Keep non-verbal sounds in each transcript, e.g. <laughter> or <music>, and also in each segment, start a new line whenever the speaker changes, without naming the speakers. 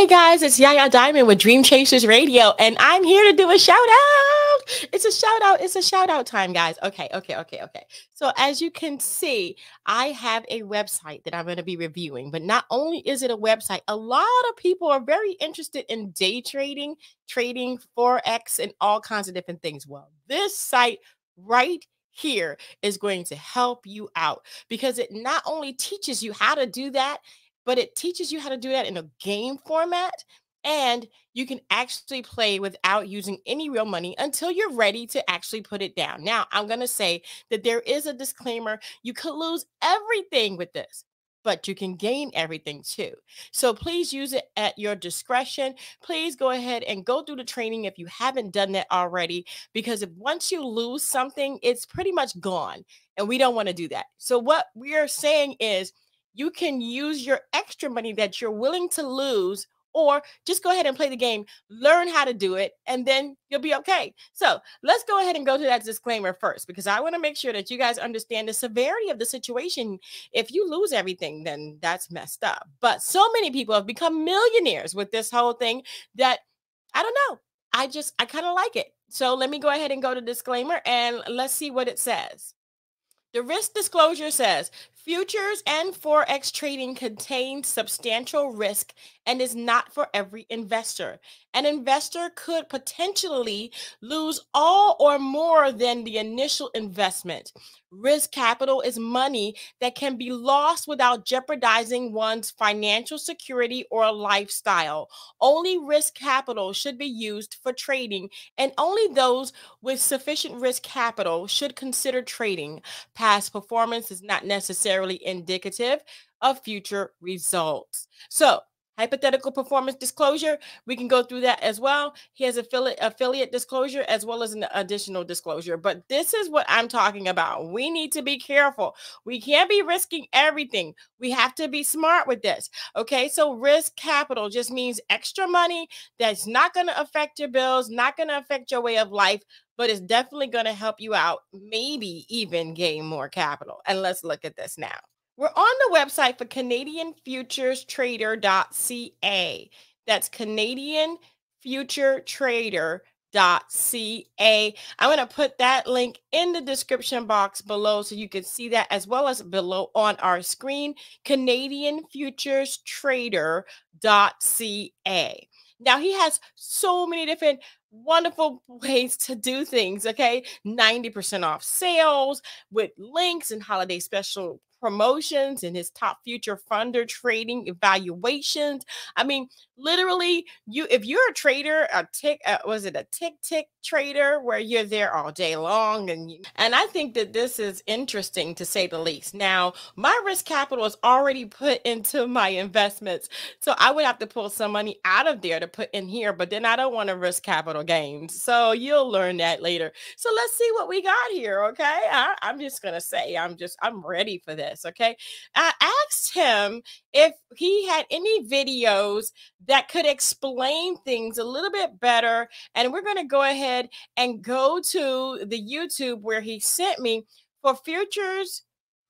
Hey guys, it's Yaya Diamond with Dream Chasers Radio, and I'm here to do a shout out. It's a shout out. It's a shout out time, guys. Okay, okay, okay, okay. So, as you can see, I have a website that I'm going to be reviewing, but not only is it a website, a lot of people are very interested in day trading, trading, Forex, and all kinds of different things. Well, this site right here is going to help you out because it not only teaches you how to do that, but it teaches you how to do that in a game format and you can actually play without using any real money until you're ready to actually put it down. Now, I'm going to say that there is a disclaimer. You could lose everything with this, but you can gain everything too. So please use it at your discretion. Please go ahead and go through the training if you haven't done that already, because if once you lose something, it's pretty much gone. And we don't want to do that. So, what we are saying is, you can use your extra money that you're willing to lose or just go ahead and play the game, learn how to do it, and then you'll be okay. So let's go ahead and go to that disclaimer first because I want to make sure that you guys understand the severity of the situation. If you lose everything, then that's messed up. But so many people have become millionaires with this whole thing that I don't know. I just, I kind of like it. So let me go ahead and go to disclaimer and let's see what it says. The risk disclosure says futures and forex trading contains substantial risk and is not for every investor. An investor could potentially lose all or more than the initial investment. Risk capital is money that can be lost without jeopardizing one's financial security or lifestyle. Only risk capital should be used for trading, and only those with sufficient risk capital should consider trading. Past performance is not necessarily indicative of future results. So, hypothetical performance disclosure we can go through that as well. He has affiliate affiliate disclosure as well as an additional disclosure. But this is what i'm talking about. We need to be careful. We can't be risking everything. We have to be smart with this okay? So risk capital just means extra money that's not going to affect your bills not going to affect your way of life but it's definitely going to help you out maybe even gain more capital. And let's look at this now we're on the website for CanadianFuturesTrader.ca. That's Canadian Future Trader i'm going to put that link in the description box below so you can see that as well as below on our screen canadian futures trader now he has so many different wonderful <laughs> ways to do things okay? 90% off sales with links and holiday special promotions and his top future funder trading evaluations. I mean, literally, you if you're a trader, a tick uh, was it a tick tick trader where you're there all day long and you, and I think that this is interesting to say the least. Now, my risk capital is already put into my investments, so I would have to pull some money out of there to put in here, but then I don't want to risk capital gains. So you'll learn that later. So let's see what we got here, okay? I, I'm just gonna say I'm just I'm ready for this this. Okay. I asked him if he had any videos that could explain things a little bit better. And we're going to go ahead and go to the YouTube where he sent me for futures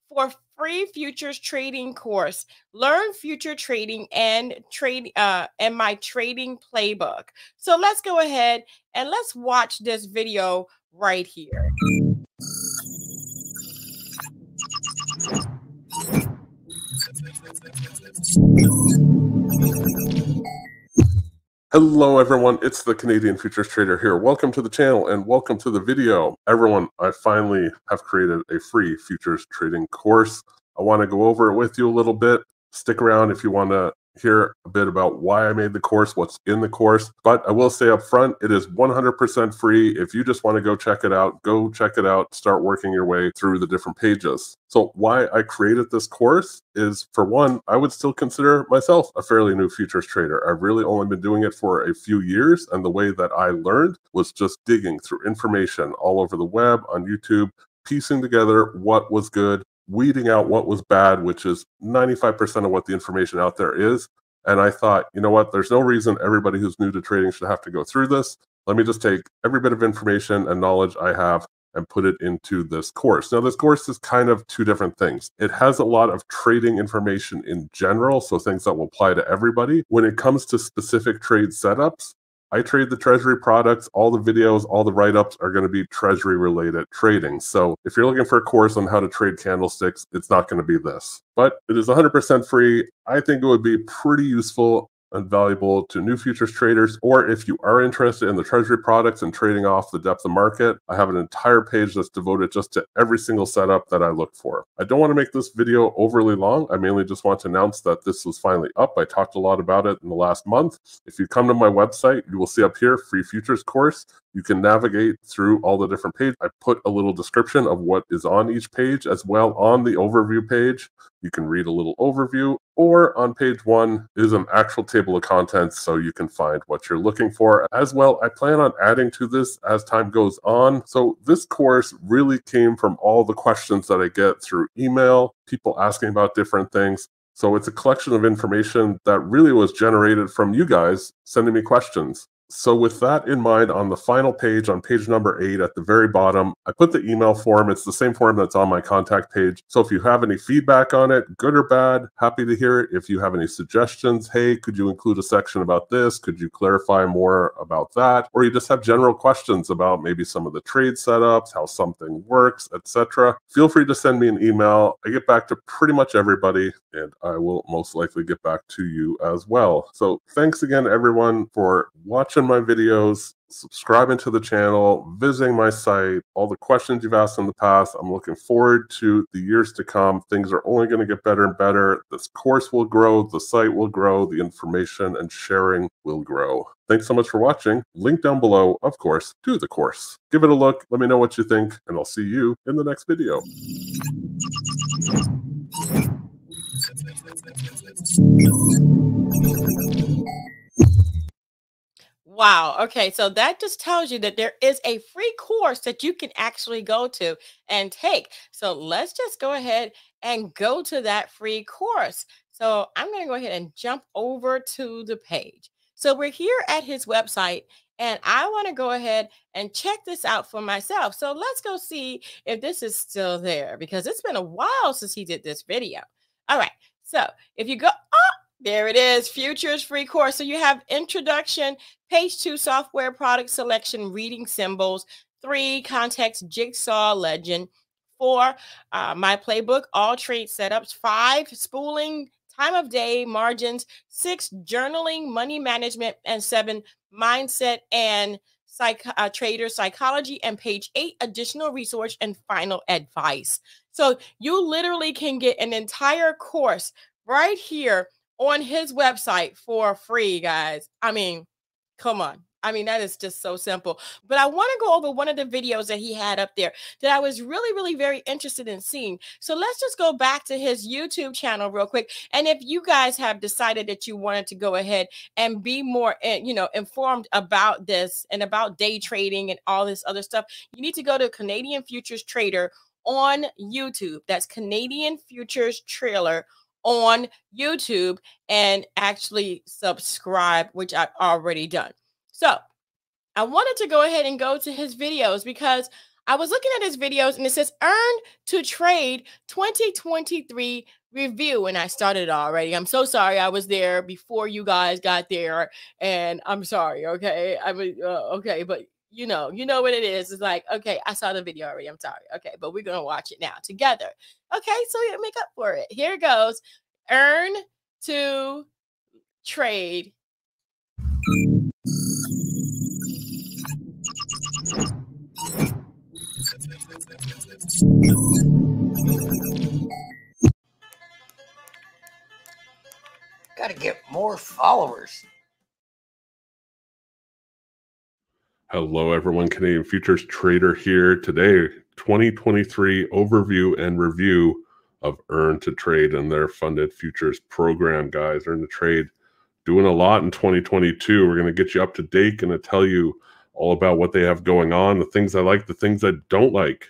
for free futures trading course learn future trading and trade uh and my trading playbook so let's go ahead and let's watch this video right here
Hello everyone, it's the Canadian Futures Trader here. Welcome to the channel and welcome to the video. Everyone, I finally have created a free futures trading course. I want to go over it with you a little bit. Stick around if you want to hear a bit about why I made the course, what's in the course. But I will say up front, it is 100% free. If you just want to go check it out, go check it out, start working your way through the different pages. So, why I created this course is for one, I would still consider myself a fairly new futures trader. I've really only been doing it for a few years. And the way that I learned was just digging through information all over the web, on YouTube, piecing together what was good, weeding out what was bad, which is 95% of what the information out there is. And I thought, you know what? There's no reason everybody who's new to trading should have to go through this. Let me just take every bit of information and knowledge I have and put it into this course. Now, this course is kind of two different things. It has a lot of trading information in general, so things that will apply to everybody. When it comes to specific trade setups, I trade the treasury products. All the videos, all the write ups are going to be treasury related trading. So if you're looking for a course on how to trade candlesticks, it's not going to be this. But it is 100% free. I think it would be pretty useful valuable to new futures traders, or if you are interested in the treasury products and trading off the depth of market, I have an entire page that's devoted just to every single setup that I look for. I don't want to make this video overly long. I mainly just want to announce that this was finally up. I talked a lot about it in the last month. If you come to my website, you will see up here free futures course. You can navigate through all the different pages. I put a little description of what is on each page as well on the overview page. You can read a little overview, or on page one is an actual table of contents so you can find what you're looking for. As well, I plan on adding to this as time goes on. So, this course really came from all the questions that I get through email, people asking about different things. So, it's a collection of information that really was generated from you guys sending me questions. So with that in mind, on the final page, on page number eight at the very bottom, I put the email form. It's the same form that's on my contact page. So if you have any feedback on it, good or bad, happy to hear it. If you have any suggestions, hey, could you include a section about this? Could you clarify more about that? Or you just have general questions about maybe some of the trade setups, how something works, etc. Feel free to send me an email. I get back to pretty much everybody, and I will most likely get back to you as well. So thanks again, everyone, for watching watching my videos, subscribing to the channel, visiting my site, all the questions you've asked in the past. I'm looking forward to the years to come. Things are only going to get better and better. This course will grow, the site will grow, the information and sharing will grow. Thanks so much for watching. Link down below, of course, to the course. Give it a look. Let me know what you think, and I'll see you in the next video.
Wow. Okay. So that just tells you that there is a free course that you can actually go to and take. So let's just go ahead and go to that free course. So I'm going to go ahead and jump over to the page. So we're here at his website and I want to go ahead and check this out for myself. So let's go see if this is still there because it's been a while since he did this video. All right. So if you go, oh, there it is, futures free course. So you have introduction, page two, software product selection, reading symbols, three, context, jigsaw legend, four, uh, my playbook, all trade setups, five, spoofing, time of day, margins, six, journaling, money management, and seven, mindset and psych uh, trader psychology, and page eight, additional resource and final advice. So you literally can get an entire course right here on his website for free, guys. I mean, come on. I mean, that is just so simple. But I want to go over one of the videos that he had up there that I was really, really very interested in seeing. So let's just go back to his YouTube channel real quick. And if you guys have decided that you wanted to go ahead and be more, eh, you know, informed about this and about day trading and all this other stuff, you need to go to Canadian Futures Trader on YouTube. That's Canadian Futures Trader on YouTube and actually subscribe, which I've already done. So I wanted to go ahead and go to his videos because I was looking at his videos and it says earn to trade 2023 review and I started already. I'm so sorry I was there before you guys got there and I'm sorry, okay? I mean uh, okay, but you know, you know what it is. It's like, okay, I saw the video already. I'm sorry. Okay, but we're gonna watch it now together. Okay, so you make up for it. Here it goes. Earn to trade.
Got to get more followers.
Hello, everyone. Canadian Futures Trader here today. 2023 overview and review of Earn to Trade and their funded futures program, guys. Earn to Trade doing a lot in 2022. We're going to get you up to date, going to tell you all about what they have going on, the things I like, the things I don't like.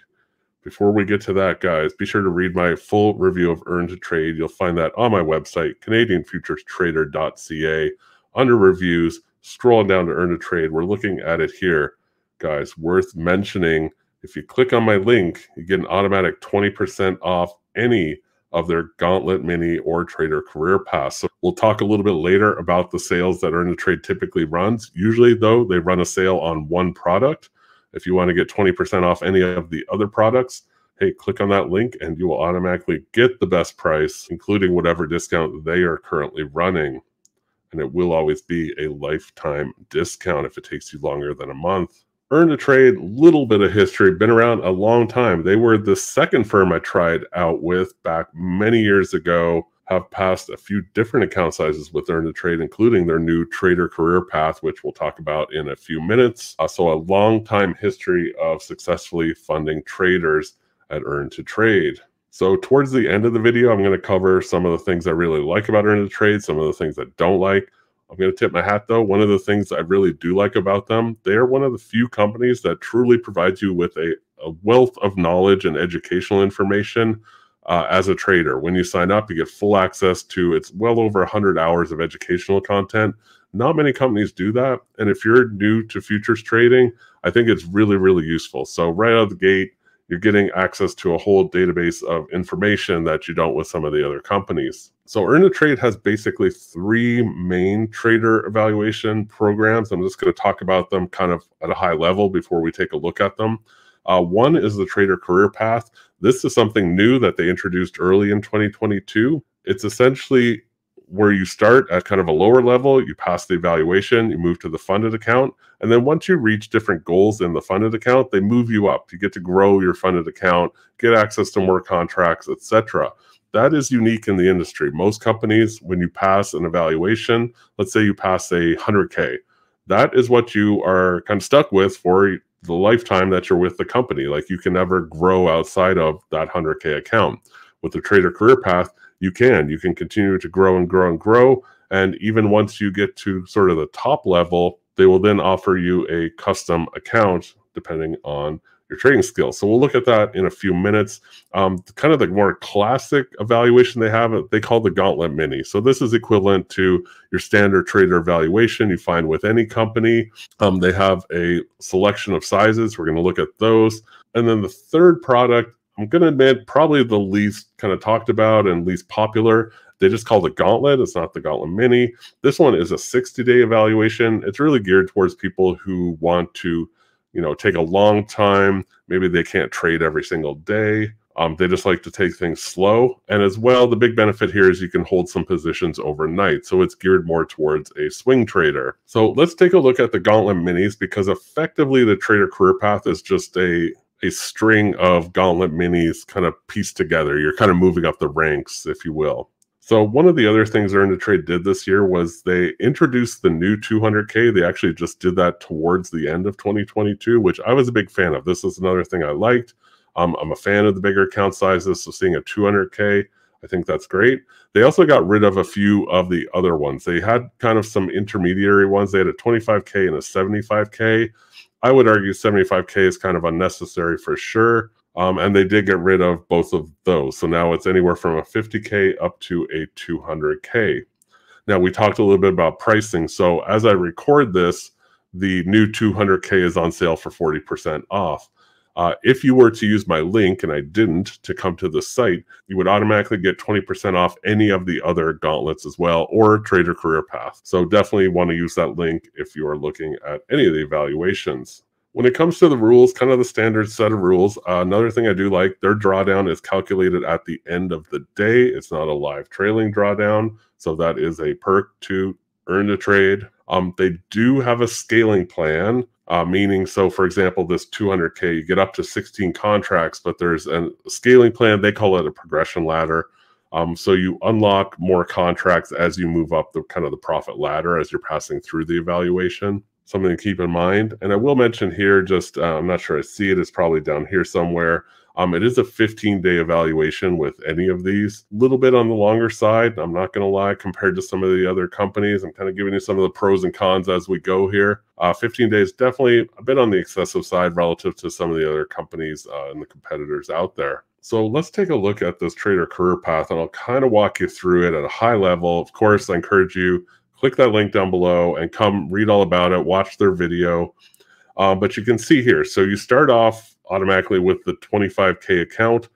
Before we get to that, guys, be sure to read my full review of Earn to Trade. You'll find that on my website, CanadianFuturesTrader.ca, under reviews scroll down to earn to trade. We're looking at it here, guys. Worth mentioning If you click on my link, you get an automatic 20% off any of their Gauntlet Mini or Trader Career Path. So we'll talk a little bit later about the sales that Earn to Trade typically runs. Usually, though, they run a sale on one product. If you want to get 20% off any of the other products, hey, click on that link and you will automatically get the best price, including whatever discount they are currently running. And it will always be a lifetime discount if it takes you longer than a month. Earn to Trade, little bit of history, been around a long time. They were the second firm I tried out with back many years ago. Have passed a few different account sizes with Earn to Trade, including their new Trader Career Path, which we'll talk about in a few minutes. Uh, so, a long time history of successfully funding traders at Earn to Trade. So, towards the end of the video, I'm going to cover some of the things I really like about Earn to Trade, some of the things I don't like. I'm going to tip my hat though. One of the things I really do like about them, they are one of the few companies that truly provides you with a, a wealth of knowledge and educational information uh, as a trader. When you sign up, you get full access to it's well over 100 hours of educational content. Not many companies do that. And if you're new to futures trading, I think it's really, really useful. So, right out of the gate, you're getting access to a whole database of information that you don't with some of the other companies. So Earn to Trade has basically three main trader evaluation programs. I'm just going to talk about them kind of at a high level before we take a look at them. Uh, one is the Trader Career Path. This is something new that they introduced early in 2022. It's essentially where you start at kind of a lower level, you pass the evaluation, you move to the funded account, and then once you reach different goals in the funded account, they move you up. You get to grow your funded account, get access to more contracts, etc. That is unique in the industry. Most companies, when you pass an evaluation, let's say you pass a 100K, that is what you are kind of stuck with for the lifetime that you're with the company. Like you can never grow outside of that 100K account. With the trader career path, you can. You can continue to grow and grow and grow. And even once you get to sort of the top level, they will then offer you a custom account depending on your trading skills. So we'll look at that in a few minutes. Um, kind of the more classic evaluation they have, they call the Gauntlet Mini. So this is equivalent to your standard trader evaluation you find with any company. Um, they have a selection of sizes. We're going to look at those. And then the third product I'm going to admit, probably the least kind of talked about and least popular. They just call the Gauntlet. It's not the Gauntlet Mini. This one is a 60 day evaluation. It's really geared towards people who want to, you know, take a long time. Maybe they can't trade every single day. Um, they just like to take things slow. And as well, the big benefit here is you can hold some positions overnight. So it's geared more towards a swing trader. So let's take a look at the Gauntlet Minis because effectively the Trader Career Path is just a a string of gauntlet minis kind of pieced together. You're kind of moving up the ranks, if you will. So one of the other things Earn to Trade did this year was they introduced the new 200K. They actually just did that towards the end of 2022, which I was a big fan of. This is another thing I liked. Um, I'm a fan of the bigger account sizes, so seeing a 200K, I think that's great. They also got rid of a few of the other ones. They had kind of some intermediary ones. They had a 25K and a 75K. I would argue 75K is kind of unnecessary for sure. Um, and they did get rid of both of those. So now it's anywhere from a 50K up to a 200K. Now, we talked a little bit about pricing. So as I record this, the new 200K is on sale for 40% off. Uh, if you were to use my link, and I didn't, to come to the site, you would automatically get 20% off any of the other gauntlets as well, or Trader Career Path. So definitely want to use that link if you are looking at any of the evaluations. When it comes to the rules, kind of the standard set of rules, uh, another thing I do like, their drawdown is calculated at the end of the day. It's not a live trailing drawdown. So that is a perk to earn to trade. Um, they do have a scaling plan uh, meaning, so for example, this 200K, you get up to 16 contracts, but there's a scaling plan. They call it a progression ladder. Um, so you unlock more contracts as you move up the kind of the profit ladder as you're passing through the evaluation. Something to keep in mind. And I will mention here, just uh, I'm not sure I see it. It's probably down here somewhere. Um, it is a 15 day evaluation with any of these. A little bit on the longer side, I'm not going to lie, compared to some of the other companies. I'm kind of giving you some of the pros and cons as we go here. Uh, 15 days, definitely a bit on the excessive side relative to some of the other companies uh, and the competitors out there. So let's take a look at this trader career path and I'll kind of walk you through it at a high level. Of course, I encourage you click that link down below and come read all about it, watch their video. Um, but you can see here, so you start off automatically with the 25K account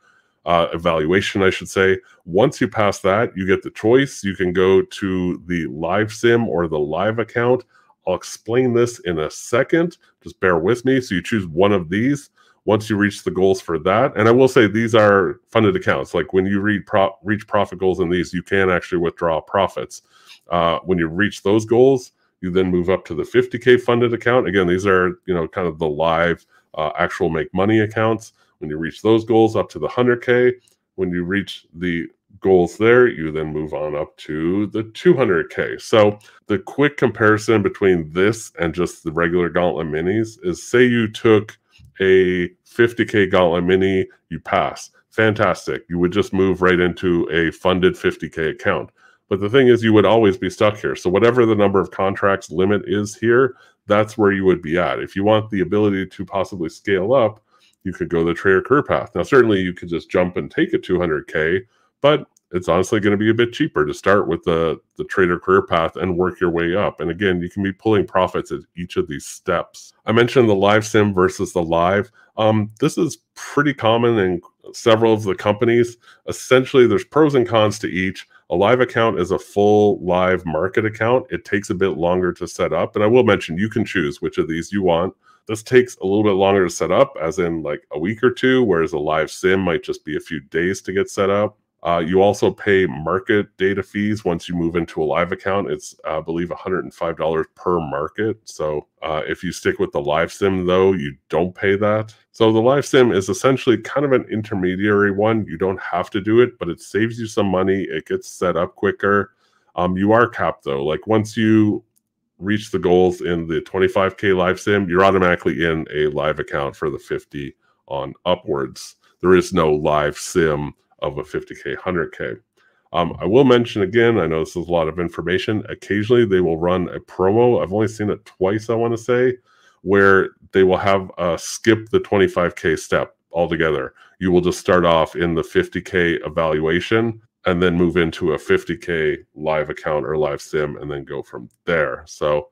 uh, evaluation, I should say. Once you pass that, you get the choice. You can go to the live sim or the live account. I'll explain this in a second. Just bear with me. So you choose one of these once you reach the goals for that. And I will say these are funded accounts. Like when you read pro- reach profit goals in these, you can actually withdraw profits. Uh, when you reach those goals, you then move up to the 50k funded account. Again, these are you know kind of the live uh, actual make money accounts. When you reach those goals up to the 100k, when you reach the goals there, you then move on up to the 200K. So the quick comparison between this and just the regular Gauntlet minis is say you took a 50K Gauntlet mini, you pass. Fantastic. You would just move right into a funded 50K account. But the thing is, you would always be stuck here. So, whatever the number of contracts limit is here, that's where you would be at. If you want the ability to possibly scale up, you could go the trader career path. Now, certainly you could just jump and take a 200K, but it's honestly going to be a bit cheaper to start with the the trader career path and work your way up. And again, you can be pulling profits at each of these steps. I mentioned the live sim versus the live. Um, this is pretty common in several of the companies. Essentially, there's pros and cons to each. A live account is a full live market account. It takes a bit longer to set up. And I will mention you can choose which of these you want. This takes a little bit longer to set up, as in like a week or two, whereas a live sim might just be a few days to get set up. Uh, you also pay market data fees once you move into a live account. It's, I believe, $105 per market. So uh, if you stick with the live sim, though, you don't pay that. So the live sim is essentially kind of an intermediary one. You don't have to do it, but it saves you some money. It gets set up quicker. Um, you are capped, though. Like once you reach the goals in the 25K live sim, you're automatically in a live account for the 50 on upwards. There is no live sim of a 50K, 100K. Um, I will mention again, I know this is a lot of information. Occasionally they will run a promo. I've only seen it twice, I want to say, where they will have uh, skip the 25K step altogether. You will just start off in the 50K evaluation and then move into a 50K live account or live sim and then go from there. So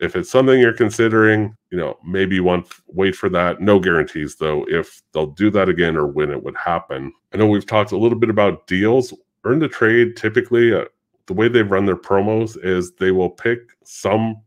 if it's something you're considering, you know, maybe want wait for that. No guarantees though if they'll do that again or when it would happen. I know we've talked a little bit about deals. Earn to Trade typically uh, the way they run their promos is they will pick some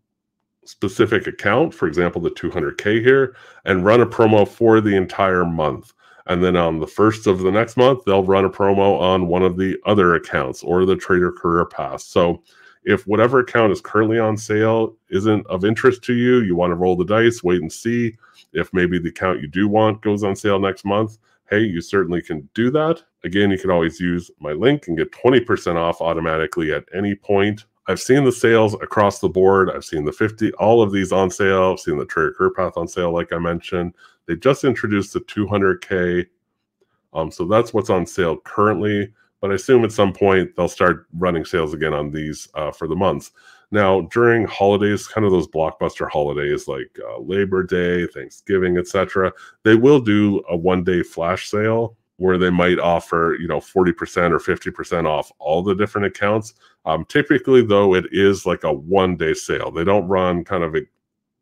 specific account, for example, the 200k here, and run a promo for the entire month. And then on the first of the next month, they'll run a promo on one of the other accounts or the trader career path. So if whatever account is currently on sale isn't of interest to you, you want to roll the dice, wait and see. If maybe the account you do want goes on sale next month, hey, you certainly can do that. Again, you can always use my link and get 20% off automatically at any point. I've seen the sales across the board. I've seen the 50, all of these on sale. I've seen the Trader Career Path on sale, like I mentioned. They just introduced the 200K. Um, so that's what's on sale currently but I assume at some point they'll start running sales again on these uh, for the months. Now, during holidays, kind of those blockbuster holidays like uh, Labor Day, Thanksgiving, etc., they will do a one-day flash sale where they might offer, you know, 40% or 50% off all the different accounts. Um, typically, though, it is like a one-day sale. They don't run kind of a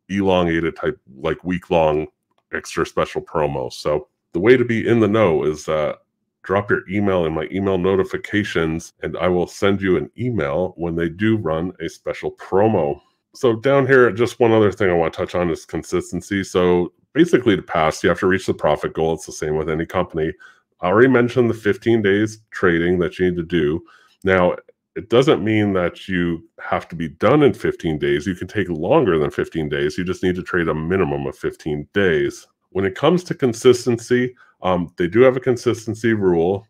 elongated type, like week-long extra special promos. So the way to be in the know is uh, drop your email in my email notifications, and I will send you an email when they do run a special promo. So, down here, just one other thing I want to touch on is consistency. So, basically, to pass, you have to reach the profit goal. It's the same with any company. I already mentioned the 15 days trading that you need to do. Now, it doesn't mean that you have to be done in 15 days. You can take longer than 15 days. You just need to trade a minimum of 15 days. When it comes to consistency, um, they do have a consistency rule.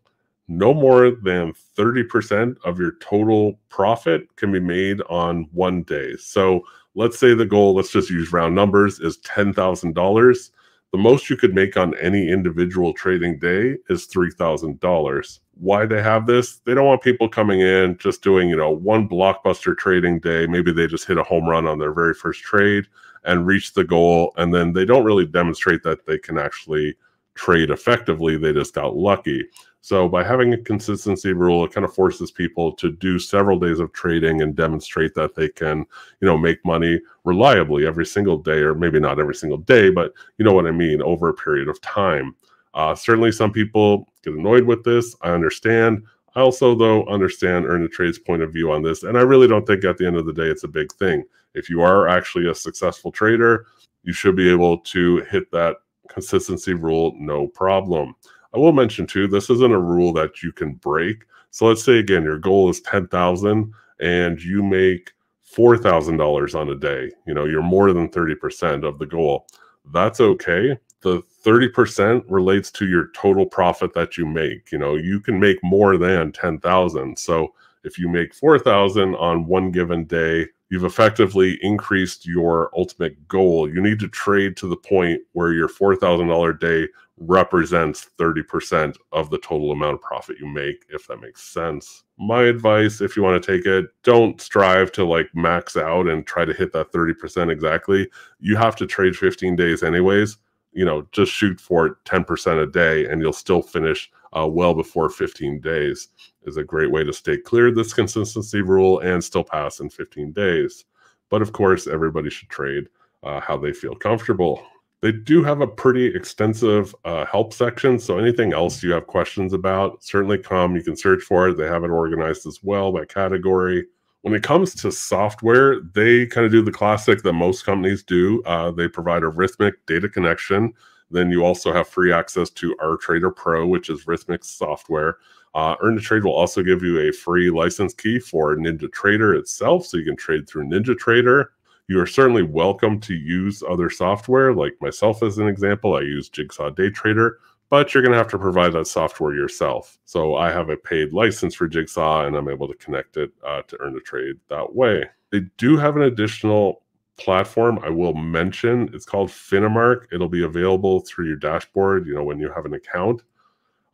No more than 30% of your total profit can be made on one day. So let's say the goal, let's just use round numbers, is $10,000. The most you could make on any individual trading day is $3,000. Why they have this? They don't want people coming in just doing, you know, one blockbuster trading day. Maybe they just hit a home run on their very first trade and reach the goal. And then they don't really demonstrate that they can actually trade effectively. They just got lucky. So by having a consistency rule, it kind of forces people to do several days of trading and demonstrate that they can, you know, make money reliably every single day, or maybe not every single day, but you know what I mean, over a period of time. Uh, certainly, some people get annoyed with this. I understand. I also, though, understand Earn to Trade's point of view on this, and I really don't think at the end of the day it's a big thing. If you are actually a successful trader, you should be able to hit that consistency rule no problem. I will mention too, this isn't a rule that you can break. So let's say again, your goal is 10,000 and you make $4,000 on a day. You know, you're more than 30% of the goal. That's okay. The 30% relates to your total profit that you make. You know, you can make more than 10,000. So if you make 4,000 on one given day, you've effectively increased your ultimate goal. You need to trade to the point where your $4,000 day represents 30% of the total amount of profit you make, if that makes sense. My advice, if you want to take it, don't strive to like max out and try to hit that 30% exactly. You have to trade 15 days anyways. You know, just shoot for 10% a day and you'll still finish uh, well before 15 days is a great way to stay clear of this consistency rule and still pass in 15 days. But of course, everybody should trade uh, how they feel comfortable. They do have a pretty extensive uh, help section. So anything else you have questions about, certainly come. You can search for it. They have it organized as well by category. When it comes to software, they kind of do the classic that most companies do. Uh, they provide a Rithmic data connection. Then you also have free access to R Trader Pro, which is Rithmic's software. Uh, Earn to Trade will also give you a free license key for Ninja Trader itself, so you can trade through Ninja Trader. You are certainly welcome to use other software, like myself as an example. I use Jigsaw Day Trader, but you're going to have to provide that software yourself. So I have a paid license for Jigsaw, and I'm able to connect it uh, to earn to trade that way. They do have an additional platform I will mention. It's called Finamark. It'll be available through your dashboard, you know, when you have an account.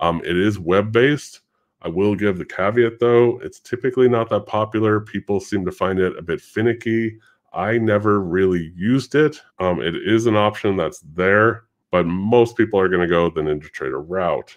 Um, it is web based. I will give the caveat though, it's typically not that popular. People seem to find it a bit finicky. I never really used it. Um, it is an option that's there, but most people are going to go the NinjaTrader route.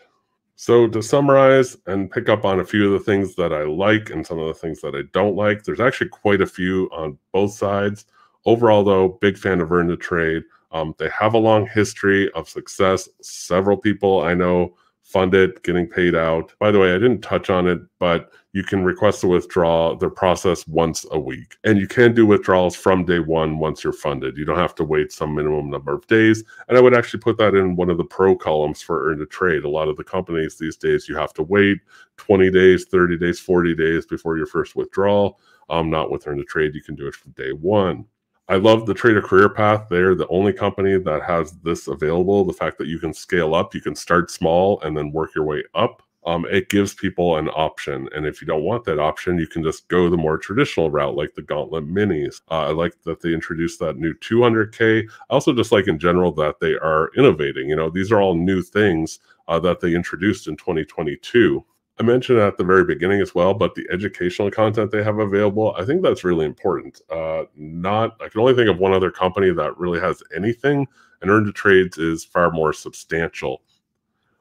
So to summarize and pick up on a few of the things that I like and some of the things that I don't like, there's actually quite a few on both sides. Overall, though, big fan of Earn to Trade. Um, they have a long history of success. Several people I know fund it, getting paid out. By the way, I didn't touch on it, but you can request a withdrawal, the process once a week. And you can do withdrawals from day one once you're funded. You don't have to wait some minimum number of days. And I would actually put that in one of the pro columns for earn to trade. A lot of the companies these days, you have to wait 20 days, 30 days, 40 days before your first withdrawal. Um, not with earn to trade, you can do it from day one. I love the trader career path. They're the only company that has this available. The fact that you can scale up, you can start small and then work your way up. Um, it gives people an option. And if you don't want that option, you can just go the more traditional route, like the Gauntlet Minis. Uh, I like that they introduced that new 200K. I also just like in general that they are innovating. You know, these are all new things uh, that they introduced in 2022. I mentioned at the very beginning as well, but the educational content they have available, I think that's really important. Uh, not, I can only think of one other company that really has anything, and Earn to Trades is far more substantial.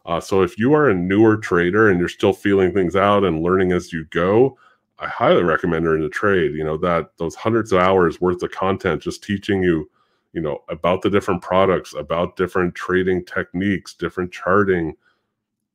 Uh, so if you are a newer trader and you're still feeling things out and learning as you go, I highly recommend Earn to Trade. You know that those hundreds of hours worth of content just teaching you, you know, about the different products, about different trading techniques, different charting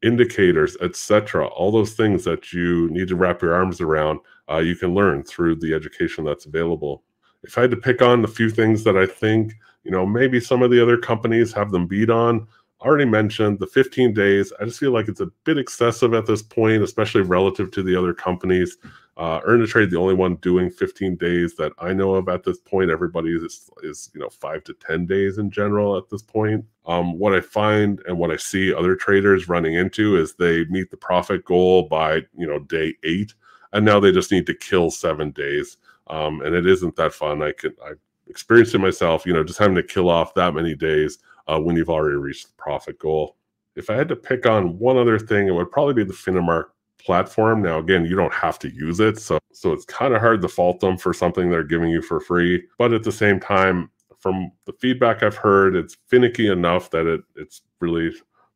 indicators, etc. All those things that you need to wrap your arms around, uh, you can learn through the education that's available. If I had to pick on the few things that I think, you know, maybe some of the other companies have them beat on, already mentioned the 15 days. I just feel like it's a bit excessive at this point, especially relative to the other companies. Uh, Earn to Trade, the only one doing 15 days that I know of at this point. Everybody is, is you know five to 10 days in general at this point. Um, what I find and what I see other traders running into is they meet the profit goal by you know day eight, and now they just need to kill seven days. Um, and it isn't that fun. I can I experienced it myself. You know, just having to kill off that many days uh, when you've already reached the profit goal. If I had to pick on one other thing, it would probably be the Finamark platform. Now, again, you don't have to use it, so so it's kind of hard to fault them for something they're giving you for free. But at the same time, from the feedback I've heard, it's finicky enough that it it's really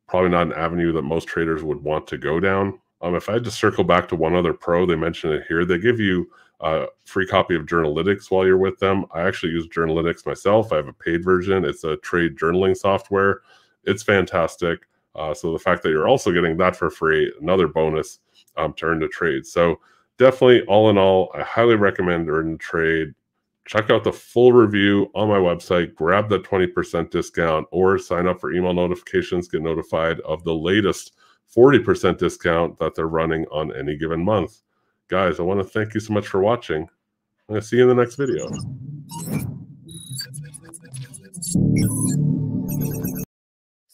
probably not an avenue that most traders would want to go down. Um, if I had to circle back to one other pro, they mentioned it here. They give you a free copy of Journalytix while you're with them. I actually use Journalytix myself. I have a paid version. It's a trade journaling software. It's fantastic. Uh, so the fact that you're also getting that for free, another bonus um, to earn to trade. So definitely, all in all, I highly recommend earn to trade. Check out the full review on my website. Grab the 20% discount or sign up for email notifications. Get notified of the latest 40% discount that they're running on any given month. Guys, I want to thank you so much for watching. I'm going to see you in the next video.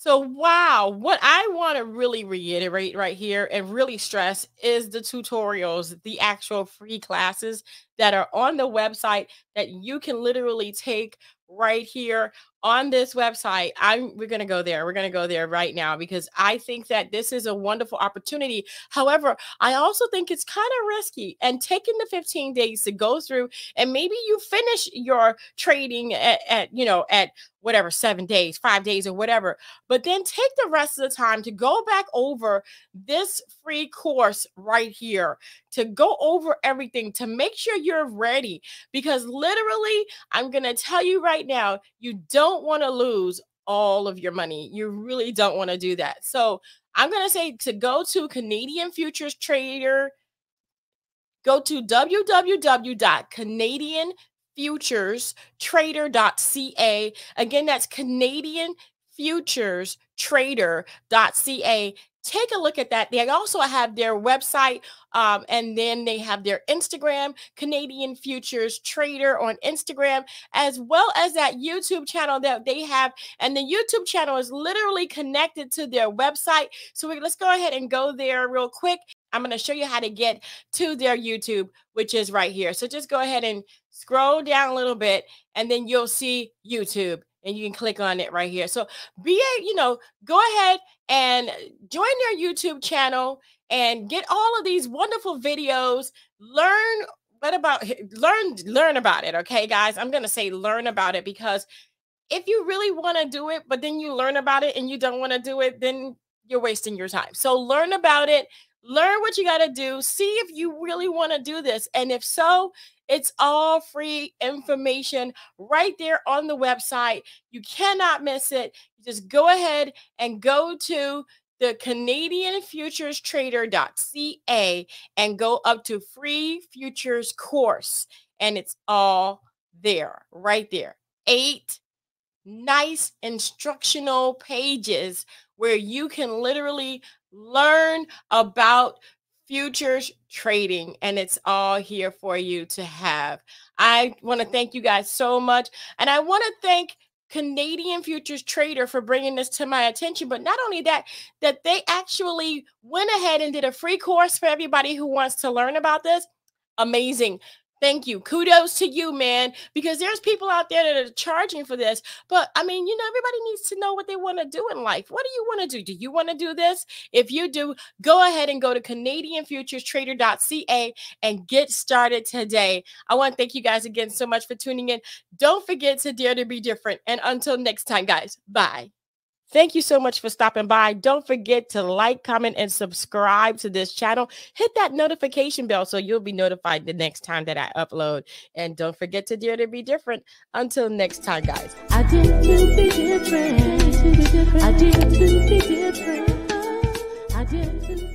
So, wow, what I want to really reiterate right here and really stress is the tutorials, the actual free classes that are on the website that you can literally take right here on this website. I'm we're going to go there we're going to go there right now because i think that this is a wonderful opportunity. However i also think it's kind of risky and taking the 15 days to go through and maybe you finish your trading at, at you know at whatever seven days five days or whatever but then take the rest of the time to go back over this free course right here to go over everything to make sure you're ready because literally i'm going to tell you right now you don't want to lose all of your money. You really don't want to do that. So I'm going to say to go to Canadian Futures Trader, go to www.canadianfuturestrader.ca. Again, that's Canadian Futures Trader.ca take a look at that. They also have their website um, and then they have their Instagram, Canadian Futures Trader on Instagram, as well as that YouTube channel that they have. And the YouTube channel is literally connected to their website. So we, let's go ahead and go there real quick. I'm going to show you how to get to their YouTube, which is right here. So just go ahead and scroll down a little bit and then you'll see YouTube and you can click on it right here. So be a, you know, go ahead and join their YouTube channel and get all of these wonderful videos. Learn what about learn learn about it, okay guys? I'm going to say learn about it because if you really want to do it but then you learn about it and you don't want to do it, then you're wasting your time. So learn about it, learn what you got to do, see if you really want to do this and if so, it's all free information right there on the website. You cannot miss it. Just go ahead and go to the Canadian Futures Trader.ca and go up to free futures course. And it's all there, right there. Eight nice instructional pages where you can literally learn about futures trading and it's all here for you to have. I want to thank you guys so much and I want to thank Canadian futures trader for bringing this to my attention but not only that that they actually went ahead and did a free course for everybody who wants to learn about this amazing Thank you. Kudos to you, man, because there's people out there that are charging for this. But I mean, you know, everybody needs to know what they want to do in life. What do you want to do? Do you want to do this? If you do, go ahead and go to CanadianFuturesTrader.ca and get started today. I want to thank you guys again so much for tuning in. Don't forget to dare to be different. And until next time, guys, bye. Thank you so much for stopping by. Don't forget to like, comment, and subscribe to this channel. Hit that notification bell so you'll be notified the next time that I upload. And don't forget to dare to be different. Until next time, guys. I dare to be different. I dare to be different. I dare to